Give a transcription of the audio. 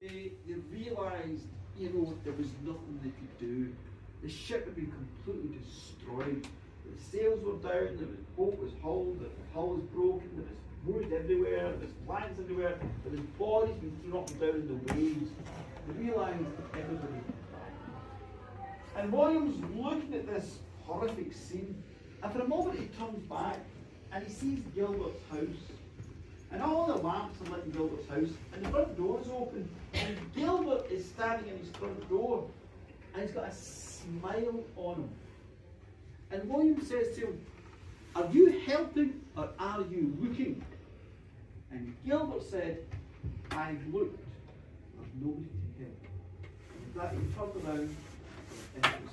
They, they realised, you know, there was nothing they could do. The ship had been completely destroyed. The sails were down, the boat was hulled, the hull was broken, there was wood everywhere, there was planks everywhere, there was bodies being thrown up down in the waves. They realised everybody. And William's looking at this horrific scene, and for a moment he turns back and he sees Gilbert's house. And all the lamps are lit in Gilbert's house, and the front door is open, and Gilbert is standing in his front door, and he's got a smile on him. And William says to him, Are you helping or are you looking? And Gilbert said, I looked, there's nobody to help. And that he turned around and it was